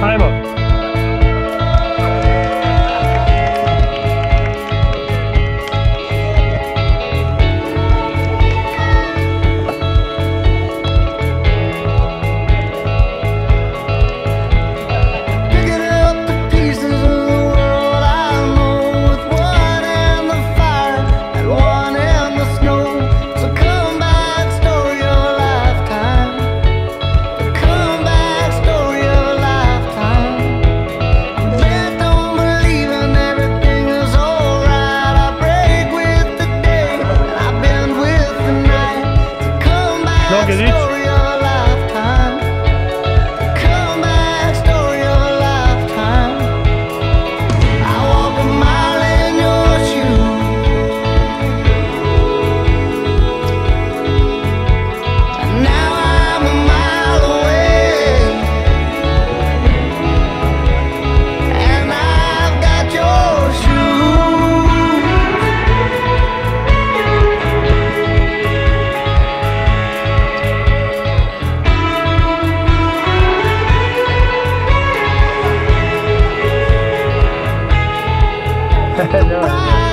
time Timer. no.